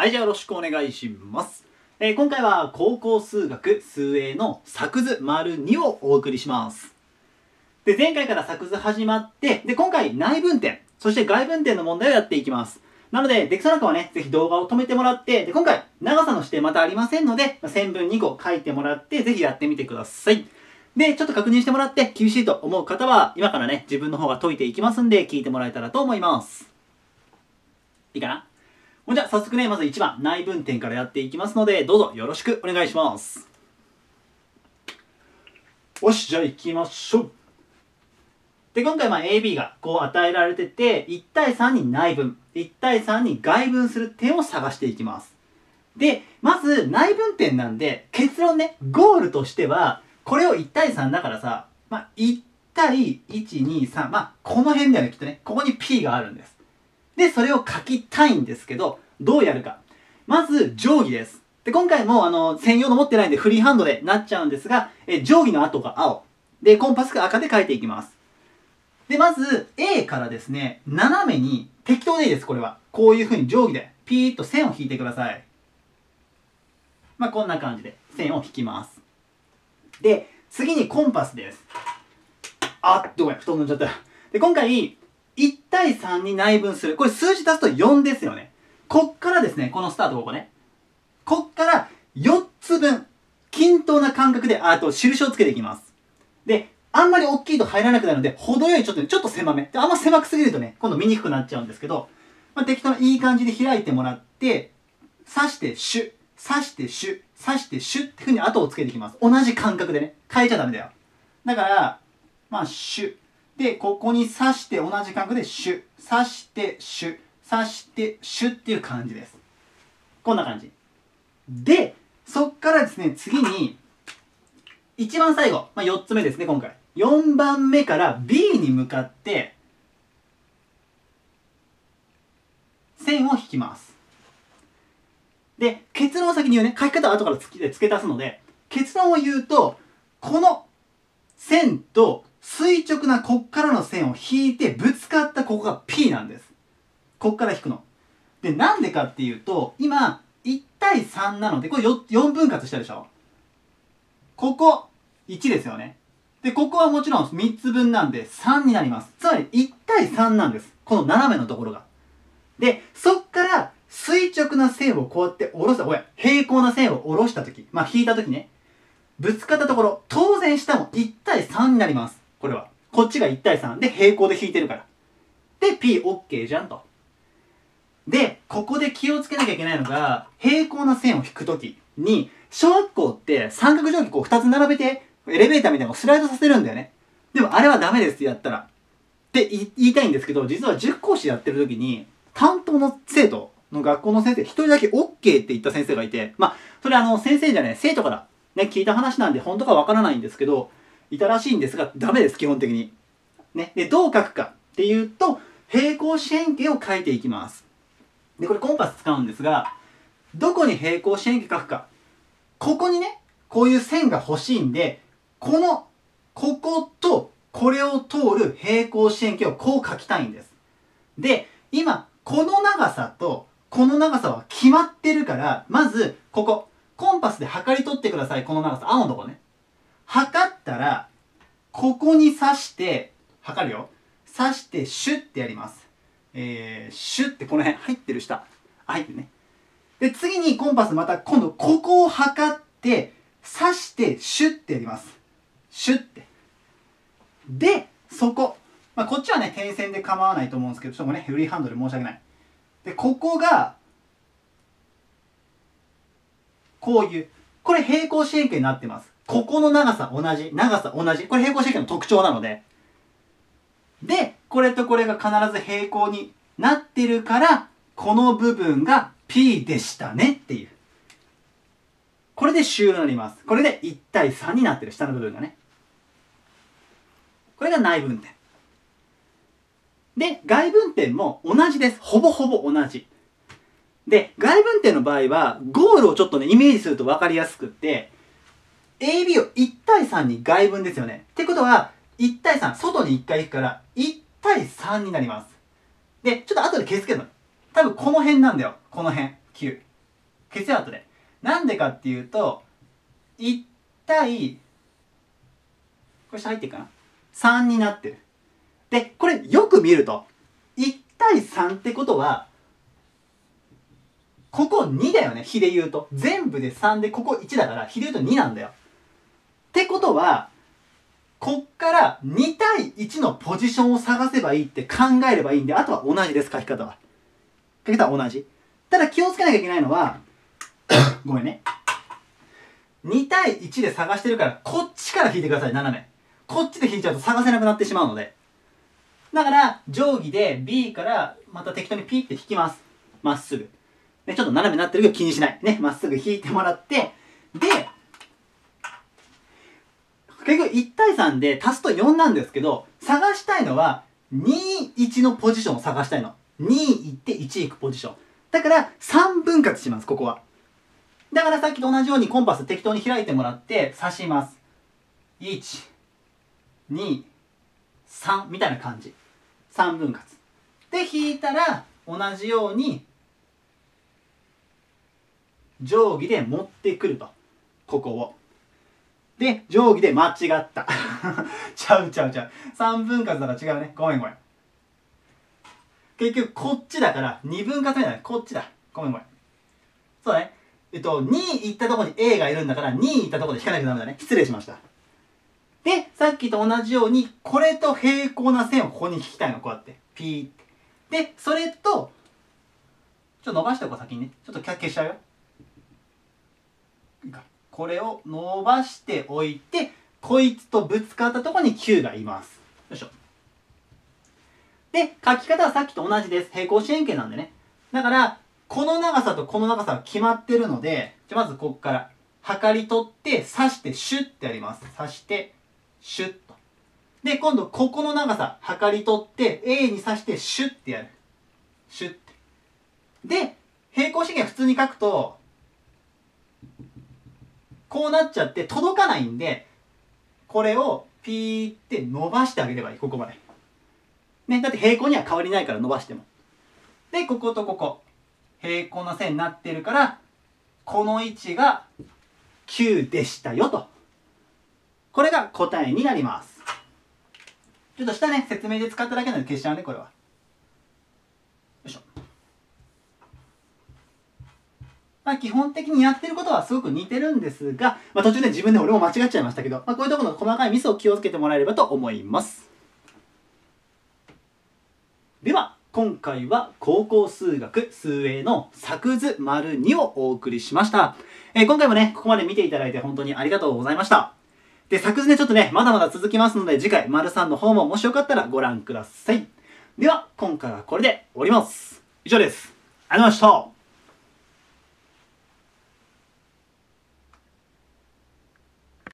はい、じゃあよろしくお願いします。えー今回は高校数学数 A の作図丸2をお送りします。で、前回から作図始まって、で、今回内分点、そして外分点の問題をやっていきます。なので、できそうな子はね、ぜひ動画を止めてもらって、で、今回、長さの指定またありませんので、線分2個書いてもらって、ぜひやってみてください。で、ちょっと確認してもらって、厳しいと思う方は、今からね、自分の方が解いていきますんで、聞いてもらえたらと思います。いいかな？ほんじゃ、早速ね、まず1番、内分点からやっていきますので、どうぞよろしくお願いします。よし、じゃあ行きましょう。で、今回まあ AB がこう与えられてて、1対3に内分、1対3に外分する点を探していきます。で、まず内分点なんで、結論ね、ゴールとしては、これを1対3だからさ、まあ1対1、2、3、まあこの辺だよね、きっとね。ここに P があるんです。で、それを書きたいんですけど、どうやるか。まず、定規です。で、今回も、あの、専用の持ってないんでフリーハンドでなっちゃうんですが、え、定規の後が青。で、コンパスが赤で書いていきます。で、まず、A からですね、斜めに、適当でいいです、これは。こういう風に定規で、ピーッと線を引いてください。まあ、こんな感じで、線を引きます。で、次にコンパスです。あっと、ごめん、布団乗っちゃった。で、今回、1対3に内分する。これ数字足すと4ですよね。こっからですね、このスタートここね。こっから4つ分、均等な感覚で、あと印をつけていきます。で、あんまり大きいと入らなくなるので、程よいちょっとね、ちょっと狭め。で、あんま狭くすぎるとね、今度見にくくなっちゃうんですけど、まあ、適当ないい感じで開いてもらって、刺してシュ、刺してシュ、刺してシュってふうに後をつけていきます。同じ感覚でね、変えちゃダメだよ。だから、まあ、シュ。で、ここに刺して同じ感覚でシュ、刺してシュ、刺してシュっていう感じです。こんな感じ。で、そっからですね、次に、一番最後、まあ、4つ目ですね、今回。4番目から B に向かって、線を引きます。で、結論を先に言うね、書き方は後から付け付け足すので、結論を言うと、この線と垂直なこっからの線を引いてぶつかったここが P なんです。こっから引くの。で、なんでかっていうと、今、1対3なので、これ 4, 分割したでしょここ、1ですよね。で、ここはもちろん3つ分なんで3になります。つまり1対3なんです。この斜めのところが。で、そっから垂直な線をこうやって下ろした、これ、平行な線を下ろしたとき、まあ引いたときね、ぶつかったところ、当然下も1対3になります。こ。っちが1対3で平行で引いてるから。で、P、OK じゃんと。で、ここで気をつけなきゃいけないのが、平行な線を引くときに、小学校って三角定規こう2つ並べて、エレベーターみたいなのをスライドさせるんだよね。でもあれはダメですって、やったら。って言いたいんですけど、実は塾講師やってる時に、担当の生徒の学校の先生、一人だけ OK って言った先生がいて、まあ、それあの、先生じゃね、生徒からね、聞いた話なんで、本当かわからないんですけど、いたらしいんですが、ダメです、基本的に。ね。で、どう書くかっていうと、平行四辺形を書いていきます。で、これコンパス使うんですが、どこに平行四辺形書くか。ここにね、こういう線が欲しいんで、この、ここと、これを通る平行四辺形をこう書きたいんです。で、今、この長さと、この長さは決まってるから、まず、ここ、コンパスで測り取ってください、この長さ。青のとこね。測ったら、ここに刺して、測るよ。刺して、シュッてやります。えー、シュッてこの辺、入ってる下。あ入ってるね。で、次にコンパスまた今度ここを測って、刺してシュッてやります。シュッて。で、そこ。まあ、こっちはね、点線で構わないと思うんですけど、ちょっとね、フリーハンドで申し訳ない。で、ここが、こういう。これ平行四辺形になってます。ここの長さ同じ。長さ同じ。これ平行四辺形の特徴なので。で、これとこれが必ず平行になってるから、この部分が P でしたねっていう。これで終了になります。これで1対3になってる、下の部分がね。これが内分点。で、外分点も同じです。ほぼほぼ同じ。で、外分点の場合は、ゴールをちょっとね、イメージすると分かりやすくって、AB を1対3に外分ですよね。ってことは、1対3、外に1回行くから、1対3になります。で、ちょっと後で気をつけるの。多分この辺なんだよ。この辺。9。消せよ後でなんでかっていうと1対これ下入ってるかな？3になってるでこれよく見ると1対3ってことはここ2だよね比で言うと全部で3でここ1だから比で言うと2なんだよってことはこっから2対1のポジションを探せばいいって考えればいいんであとは同じです書き方は。書き方は同じ。ただ気をつけなきゃいけないのは ごめんね。2対1で探してるからこっちから引いてください斜め。こっちで引いちゃうと探せなくなってしまうので。だから定規で B からまた適当にピッて引きます。まっすぐ。ね、ちょっと斜めになってるけど気にしない。ね、まっすぐ引いてもらって、で、結局1対3で足すと4なんですけど、探したいのは2、1のポジションを探したいの。2行って1行くポジション。だから3分割します、ここは。だからさっきと同じようにコンパス適当に開いてもらって刺します。1、2、3みたいな感じ。3分割。で、引いたら同じように定規で持ってくると。ここを。で、定規で間違った。ちゃうちゃうちゃう。3分割だから違うね。ごめんごめん。結局、こっちだから、2分割目だね。こっちだ。ごめんごめん。そうだね。えっと、2行ったとこに A がいるんだから、2行ったとこで引かなきゃダメだね。失礼しました。で、さっきと同じように、これと平行な線をここに引きたいの。こうやって。ピーって。で、それと、ちょっと伸ばしておこう、先にね。ちょっと消しちゃうよ。いいかこれを伸ばしておいてこいつとぶつかったところに9がいます。よいしょ。で書き方はさっきと同じです。平行四辺形なんでね。だからこの長さとこの長さが決まってるのでじゃまずここから測り取って刺してシュッてやります。刺してシュッと。で今度ここの長さ測り取って A に刺してシュッてやる。シュッて。で平行四辺形普通に書くとこうなっちゃって届かないんで、これをピーって伸ばしてあげればいい、ここまで。ね、だって平行には変わりないから伸ばしても。で、こことここ。平行な線になってるから、この位置が9でしたよと。これが答えになります。ちょっと下ね、説明で使っただけなので消しちゃうね、これは。よいしょ。まあ、基本的にやってることはすごく似てるんですが、まあ、途中で自分で俺も間違っちゃいましたけど、まあ、こういうところの細かいミスを気をつけてもらえればと思います。では、今回は高校数学数 A の作図丸2をお送りしました。えー、今回もね、ここまで見ていただいて本当にありがとうございました。で、作図ね、ちょっとね、まだまだ続きますので、次回、丸3の方ももしよかったらご覧ください。では、今回はこれで終わります。以上です。ありがとうございました。